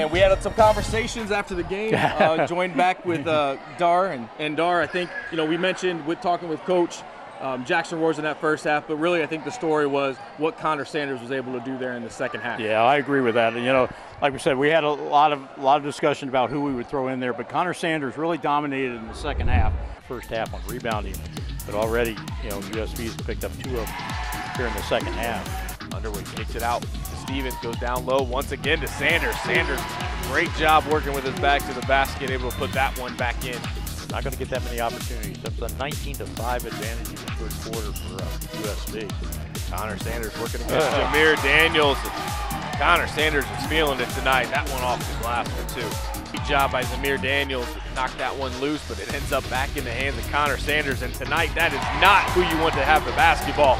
And we had some conversations after the game. Uh, joined back with uh, Dar and, and Dar. I think you know we mentioned with talking with Coach um, Jackson Roars in that first half, but really I think the story was what Connor Sanders was able to do there in the second half. Yeah, I agree with that. And, you know, like we said, we had a lot of a lot of discussion about who we would throw in there, but Connor Sanders really dominated in the second half. First half on rebounding, but already you know USV's picked up two of them here in the second half. Underwood kicks it out to Stevens, goes down low once again to Sanders. Sanders, great job working with his back to the basket, able to put that one back in. Not going to get that many opportunities. That's a 19 to 5 advantage in the third quarter for uh, USV. Connor Sanders working against Jameer Daniels. Connor Sanders is feeling it tonight. That one off the glass for two. Good job by Zamir Daniels. Knocked that one loose, but it ends up back in the hands of Connor Sanders. And tonight, that is not who you want to have the basketball.